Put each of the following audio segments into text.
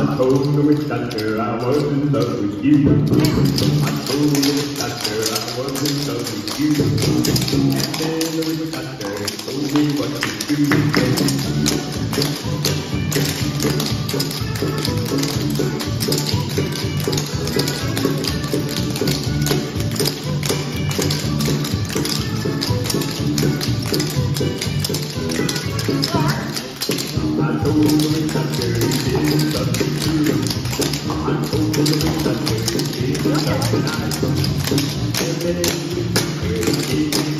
I told the witch doctor I was in love with you. I told the witch doctor I was in love with you. And then the witch doctor told me what to do. I told the witch doctor he didn't love me. Thank you.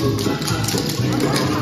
Thank